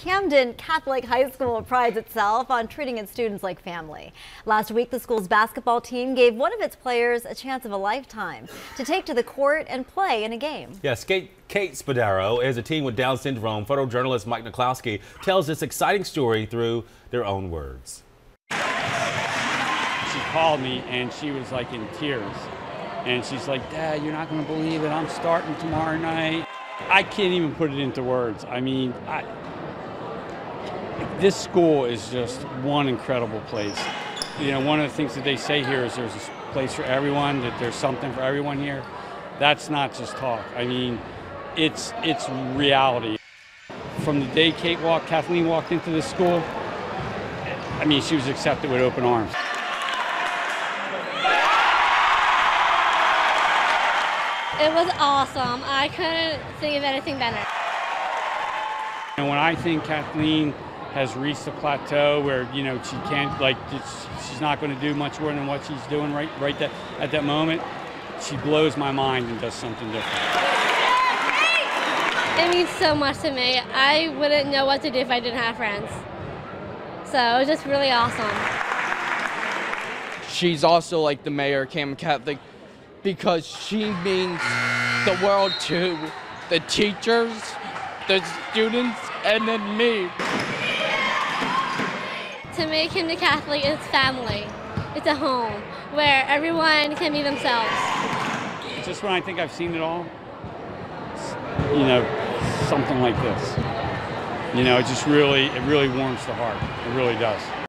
Camden Catholic High School prides itself on treating its students like family. Last week, the school's basketball team gave one of its players a chance of a lifetime to take to the court and play in a game. Yes, Kate, Kate Spadaro is a teen with Down syndrome. Photojournalist Mike Niklauski tells this exciting story through their own words. She called me and she was like in tears. And she's like, Dad, you're not going to believe it. I'm starting tomorrow night. I can't even put it into words. I mean, I, this school is just one incredible place. You know, one of the things that they say here is there's a place for everyone, that there's something for everyone here. That's not just talk. I mean, it's it's reality. From the day Kate walked, Kathleen walked into the school, I mean, she was accepted with open arms. It was awesome. I couldn't think of anything better. And when I think Kathleen has reached a plateau where you know she can't like she's not going to do much more than what she's doing right right that, at that moment, she blows my mind and does something different. It means so much to me. I wouldn't know what to do if I didn't have friends. So it was just really awesome. She's also like the mayor of Camden Catholic because she means the world to the teachers, the students, and then me. To make him the Catholic is family. It's a home where everyone can be themselves. Just when I think I've seen it all, you know, something like this. You know, it just really, it really warms the heart. It really does.